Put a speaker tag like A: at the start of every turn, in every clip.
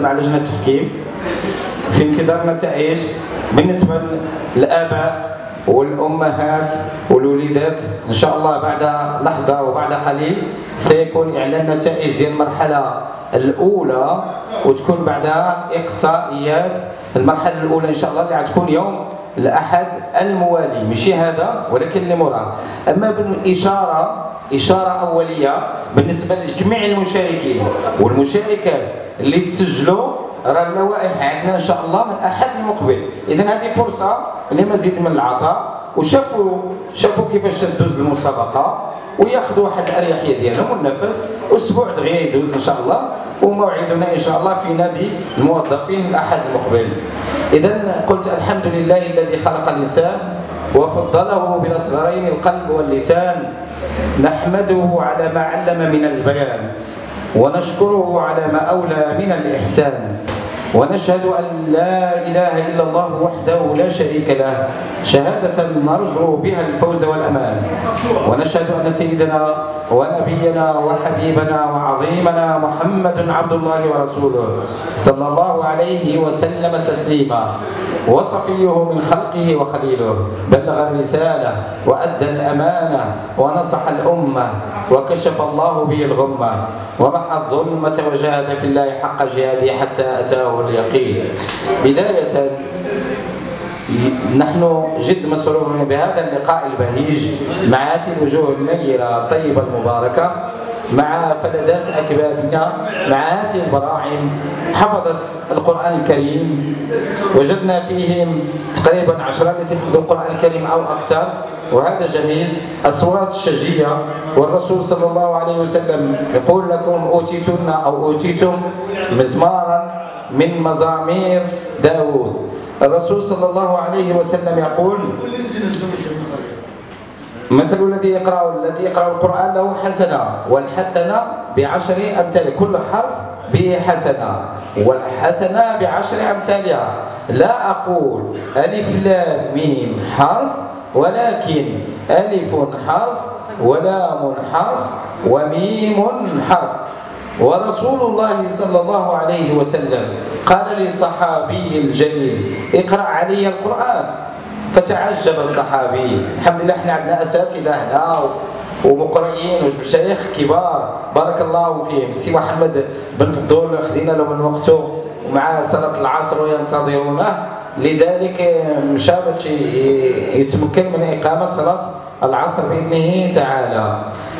A: مع لجنة التحكيم في انتظار النتائج بالنسبة للآباء والأمهات والوليدات. إن شاء الله بعد لحظة وبعد قليل سيكون إعلان نتائج ديال المرحلة الأولى وتكون بعدها إقصائيات. المرحلة الأولى إن شاء الله اللي غتكون يوم الأحد الموالي ماشي هذا ولكن اللي موراه أما بالإشارة إشارة أولية بالنسبة لجميع المشاركين. والمشاركات اللي تسجلوا راه اللوائح عندنا إن شاء الله من الاحد المقبل. اذا هذه فرصة لمزيد من العطاء. وشافوا شافوا كيفاش تدوز المسابقة وياخذوا واحد الأريحية ديالهم والنفس أسبوع دغيا يدوز إن شاء الله وموعدنا إن شاء الله في نادي الموظفين الأحد المقبل. اذا قلت الحمد لله الذي خلق الإنسان وفضله بالأصغرين القلب واللسان. نحمده على ما علم من البيان ونشكره على ما أولى من الإحسان. ونشهد أن لا إله إلا الله وحده لا شريك له شهادة نرجو بها الفوز والأمان. ونشهد أن سيدنا ونبينا وحبيبنا وعظيمنا محمد عبد الله ورسوله صلى الله عليه وسلم تسليما. وصفيه من خلقه وخليله. بلغ الرسالة وأدى الأمانة ونصح الأمة وكشف الله به الغمة. ومحى الظلمة وجاهد في الله حق جهاده حتى أتاه اليقين بداية نحن جد مسرورون بهذا اللقاء البهيج. مع هذه الوجوه النيرة الطيبة المباركة مع فلذات أكبادنا. مع هذه البراعم حفظت القرآن الكريم. وجدنا فيهم تقريبا عشرة التي القرآن الكريم أو أكثر. وهذا جميل. أصوات شجية والرسول صلى الله عليه وسلم يقول لكم أوتيتن أو أوتيتم مزمارا من مزامير داود الرسول صلى الله عليه وسلم يقول مثل الذي يقرأ الذي يقرأ القرآن له حسنة والحسنة بعشر أمثال كل حرف به حسنة والحسنة بعشر أمثالها. لا أقول ألف لام ميم حرف ولكن ألف حرف ولام حرف وميم حرف. ورسول الله صلى الله عليه وسلم قال للصحابي الجليل اقرأ علي القرآن. فتعجب الصحابي. الحمد لله إحنا عندنا أساتذة هنا ومقرئين ومشايخ كبار. بارك الله فيهم. السي محمد بن فضول خدينا له من وقته ومع صلاه العصر وينتظرونه. لذلك مشى باش يتمكن من إقامة صلاة العصر بإذنه تعالى.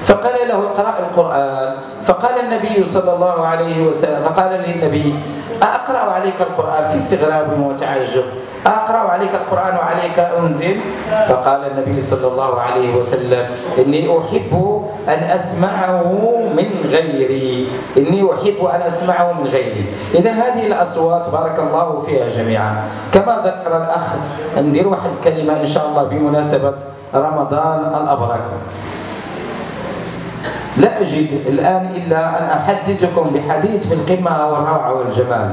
A: فقال له اقرأ القرآن. فقال النبي صلى الله عليه وسلم فقال للنبي أقرأ عليك القرآن في استغراب وتعجب. أقرأ عليك القرآن وعليك أنزل. فقال النبي صلى الله عليه وسلم إني أحب أن أسمعه من غيري. إني أحب أن أسمعه من غيري. إذا هذه الأصوات بارك الله فيها جميعا. كما ذكر الأخ ندير واحد الكلمة إن شاء الله بمناسبة رمضان الأبرك. لا أجد الآن إلا أن أحدثكم بحديث في القمة والروعة والجمال.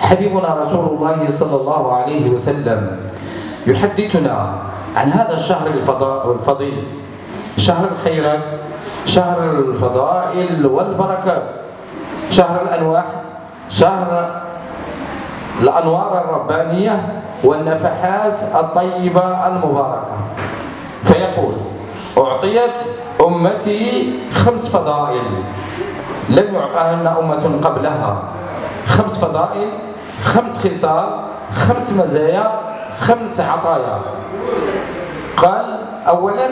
A: حبيبنا رسول الله صلى الله عليه وسلم يحدثنا عن هذا الشهر الفضيل. شهر الخيرات شهر الفضائل والبركات. شهر الأنواح شهر الأنوار الربانية والنفحات الطيبة المباركة. فيقول أعطيت أمتي خمس فضائل. لم يعطاهن أمة قبلها. خمس فضائل خمس خصال خمس مزايا خمس عطايا. قال أولا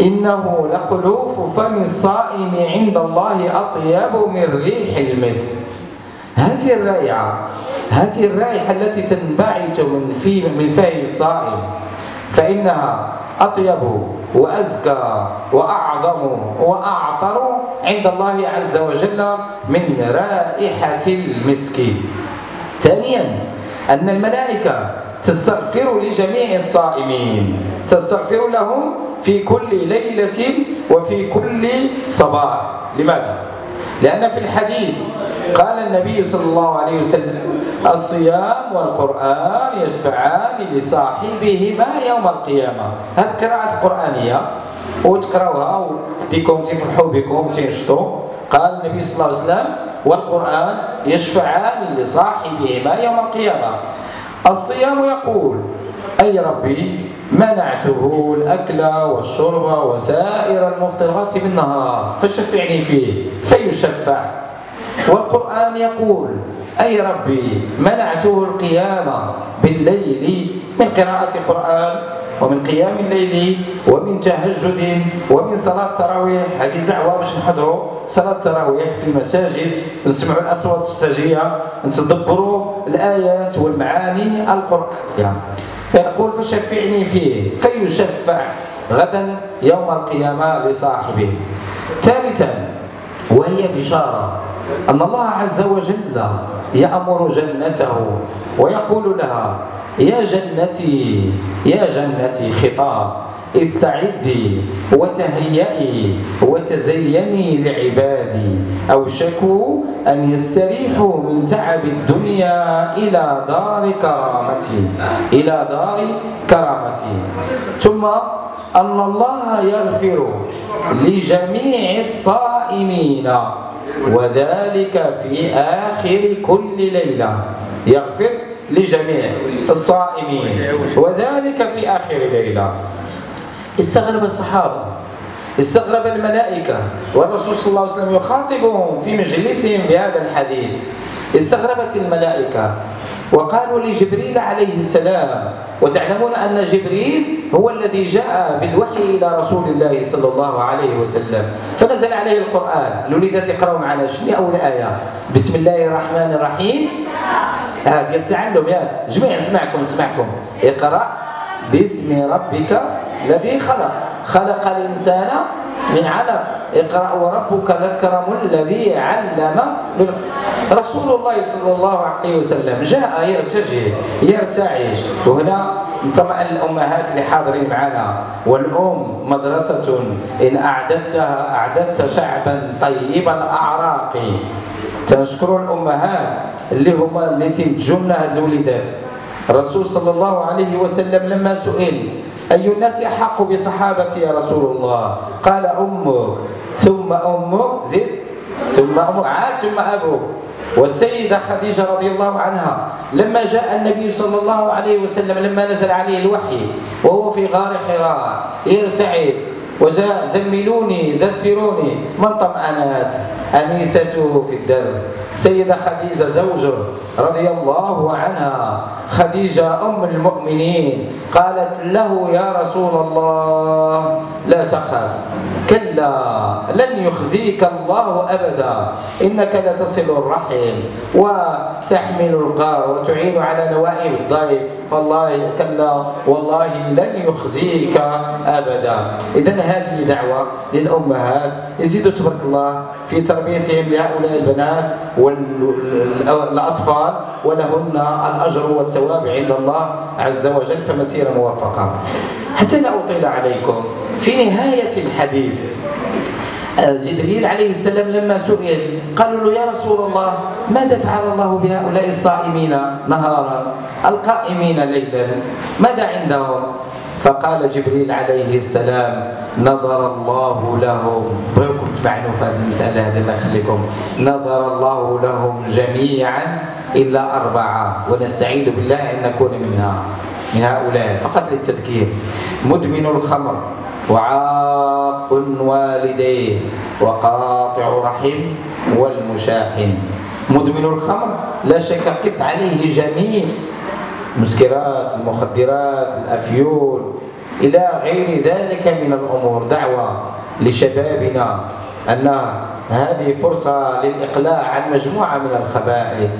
A: إنه لخلوف فم الصائم عند الله أطيب من ريح المسك. هذه الرائحة هذه الرائحة التي تنبعث من في من فم الصائم فإنها أطيب وأزكى وأعظم وأعطر عند الله عز وجل من رائحة المسك ثانيا أن الملائكة تستغفر لجميع الصائمين تستغفر لهم في كل ليلة وفي كل صباح لماذا؟ لأن في الحديث قال النبي صلى الله عليه وسلم الصيام والقرآن يشفعان لصاحبهما يوم القيامة. هذه قراءة قرآنية وتقراوها وديكم تفرحوا بكم تنشطوا قال النبي صلى الله عليه وسلم والقرآن يشفعان لصاحبهما يوم القيامة. الصيام يقول أي ربي منعته الأكل والشرب وسائر المفطرات بالنهار فشفعني فيه فيشفع. والقرآن يقول أي ربي منعته القيام بالليل من قراءة القرآن ومن قيام الليل ومن تهجد ومن صلاة التراويح. هذه دعوة باش نحضروا صلاة التراويح في المساجد نسمعوا الأصوات السجية نتدبروا الآيات والمعاني القرآنية. فيقول فشفعني فيه فيشفع غدا يوم القيامة لصاحبه. ثالثا وهي بشارة أن الله عز وجل يأمر جنته ويقول لها يا جنتي يا جنتي خطاب. استعدي وتهيئي وتزيني لعبادي. أوشكوا أن يستريحوا من تعب الدنيا إلى دار كرامتي. إلى دار كرامتي. ثم أن الله يغفر لجميع الصائمين. وذلك في آخر كل ليلة. يغفر لجميع الصائمين. وذلك في آخر ليلة. استغرب الصحابة استغرب الملائكة والرسول صلى الله عليه وسلم يخاطبهم في مجلسهم بهذا الحديث. استغربت الملائكة وقالوا لجبريل عليه السلام وتعلمون أن جبريل هو الذي جاء بالوحي إلى رسول الله صلى الله عليه وسلم. فنزل عليه القرآن لولذا تقرأوا معنا شنو أول آية؟ بسم الله الرحمن الرحيم. هذه التعلم يا جميع اسمعكم اسمعكم. اقرأ. باسم ربك الذي خلق. خلق الإنسان من علق اقرأ وربك الأكرم الذي علم رسول الله صلى الله عليه وسلم جاء يرتجي يرتعش. وهنا نطمئن الأمهات اللي حاضرين معنا والأم مدرسة إن أعددتها أعددت شعبا طيب الأعراق. تنشكر الأمهات اللي هما اللي تنتجمنا هاد الوليدات. الرسول صلى الله عليه وسلم لما سئل أي الناس أحق بصحابتي يا رسول الله؟ قال أمك. ثم أمك؟ زد. ثم أمك. عاد ثم أبوك. والسيدة خديجة رضي الله عنها لما جاء النبي صلى الله عليه وسلم لما نزل عليه الوحي وهو في غار حراء يرتعد. وجاء زملوني ذكروني. من طمأنات؟ أنيسته في الدرب سيدة خديجة زوجه رضي الله عنها. خديجة أم المؤمنين. قالت له يا رسول الله لا تخف. كلا لن يخزيك الله أبدا. إنك لتصل الرحم وتحمل القار وتعين على نوائب الضيف. فالله كلا والله لن يخزيك أبدا. إذا هذه دعوة للأمهات يزيدوا تبارك الله في تربيتهم لهؤلاء البنات والأطفال ولهن الأجر والثواب عند الله عز وجل فمسيرة موفقة حتى لا أطيل عليكم. في نهاية الحديث جبريل عليه السلام لما سئل قالوا له يا رسول الله ماذا فعل الله بهؤلاء الصائمين نهارا القائمين ليلا؟ ماذا عندهم؟ فقال جبريل عليه السلام نظر الله لهم. بغيكم تسمعوا في هذه المسألة هذه الله يخليكم. نظر الله لهم جميعا إلا أربعة ونستعيذ بالله أن نكون منها من هؤلاء. فقط للتذكير مدمن الخمر وعاق والديه وقاطع رحم والمشاحن. مدمن الخمر لا شك قس عليه جميع المسكرات المخدرات الأفيول إلى غير ذلك من الأمور. دعوة لشبابنا أن هذه فرصة للإقلاع عن مجموعة من الخبائث.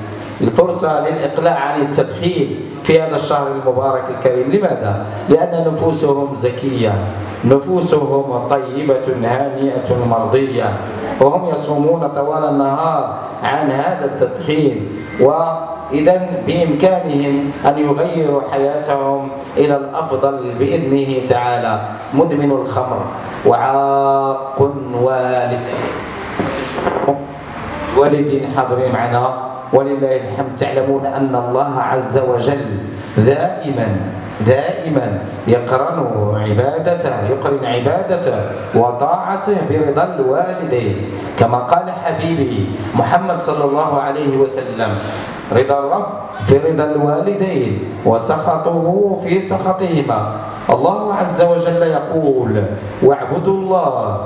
A: الفرصة للإقلاع عن التدخين في هذا الشهر المبارك الكريم. لماذا؟ لأن نفوسهم زكية نفوسهم طيبة هانئة مرضية. وهم يصومون طوال النهار عن هذا التدخين. وإذا بإمكانهم أن يغيروا حياتهم إلى الأفضل بإذنه تعالى. مدمن الخمر وعاق والد. والدين حاضرين معنا. ولله الحمد تعلمون أن الله عز وجل دائما دائما يقرن عبادته يقرن عبادته وطاعته برضا الوالدين كما قال حبيبي محمد صلى الله عليه وسلم رضا الرب في رضا الوالدين وسخطه في سخطهما. الله عز وجل يقول واعبدوا الله